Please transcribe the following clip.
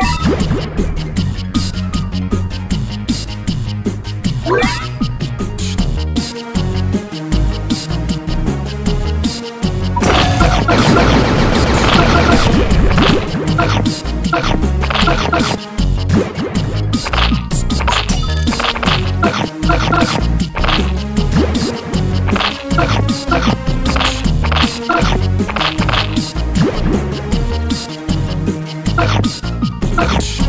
you Ouch.